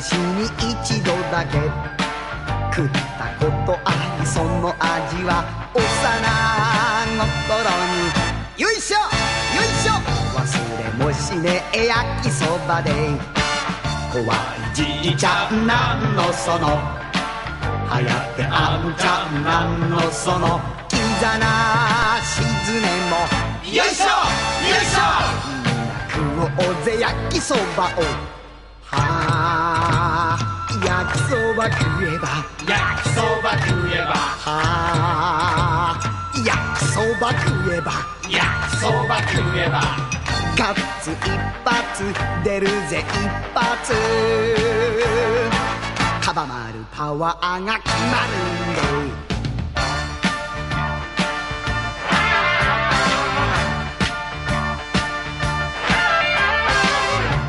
遠い昔に一度だけ。食ったことありその味は幼心に。よいしょよいしょ。忘れもしねえ焼きそばで。怖いじいちゃんなんのその。はやってあんちゃんなんのその。キザなしずねも。よいしょよいしょ。みんな食おうぜ焼きそばを。はあ焼きそば食えば。焼きそば食えば。はあ焼きそば食えば。焼きそば食えば。ガッツ一発出るぜ一発。カバマルパワーが決まるんで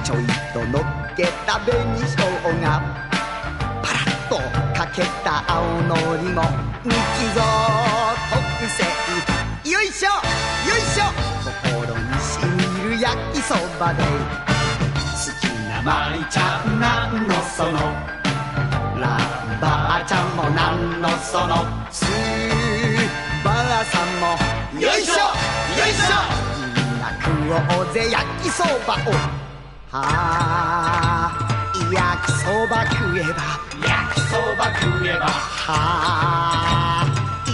ちょいと乗っけた紅しょうがとかけた青のりもミキゾ特製。よいしょよいしょ。心にしみる焼きそばで。好きなまいちゃんなんのその。ランバーちゃんもなんのその。スーバーさんもよいしょ。よいしょ。みんな食おうぜ焼きそばを。はあ焼きそば食えば。焼きそば食えば。はあ。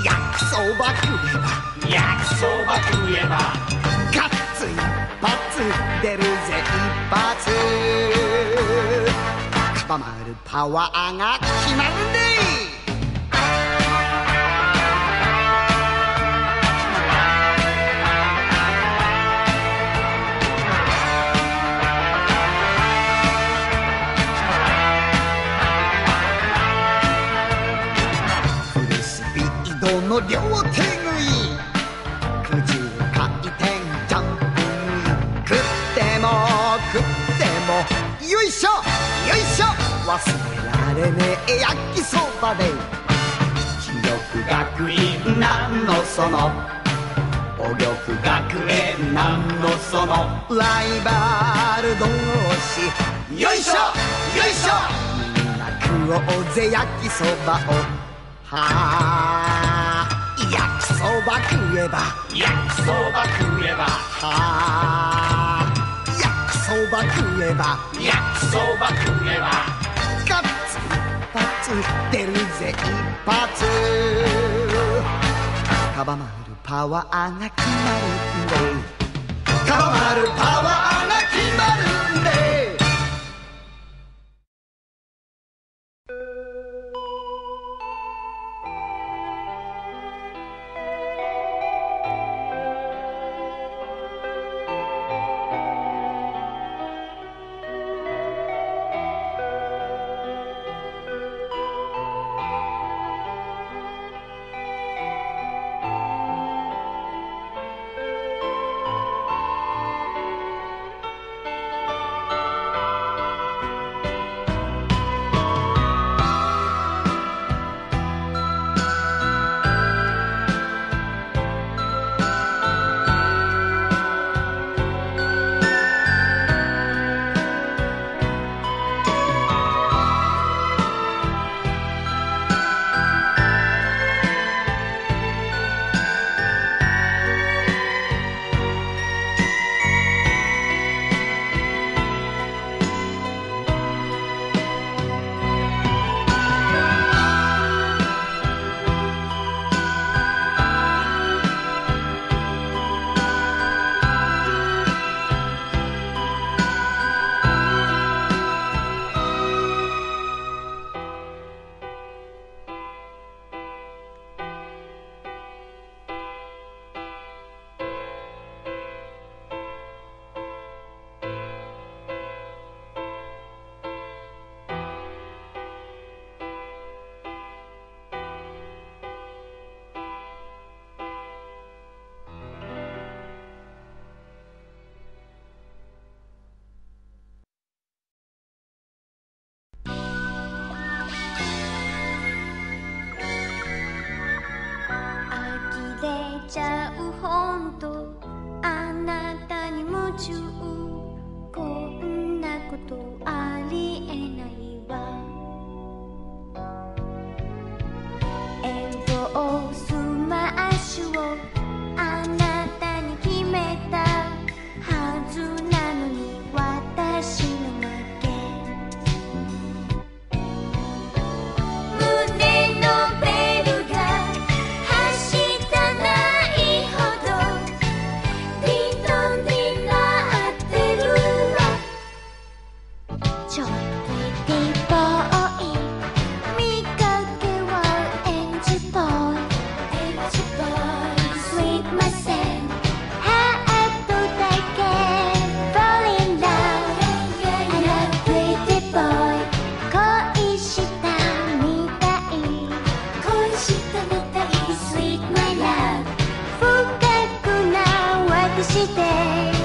焼きそば食えば。焼きそば食えば。ガッツ一発出るぜ一発。カバマルパワーが決まるねードの両手食い空中回転ジャンプ食っても食ってもよいしょよいしょ忘れられねえ焼きそばで。視力学院なんのその。お力学園なんのその。ライバル同士。よいしょよいしょ。みんな食おうぜ焼きそばを。はあ焼きそば食えば。焼きそば食えば。はあ焼きそば食えば。焼きそば食えば。ガッツ一発出るぜ一発。カバマルパワーが決まるんでカバマルパワーことありえないわ。スマッシュを goodbye.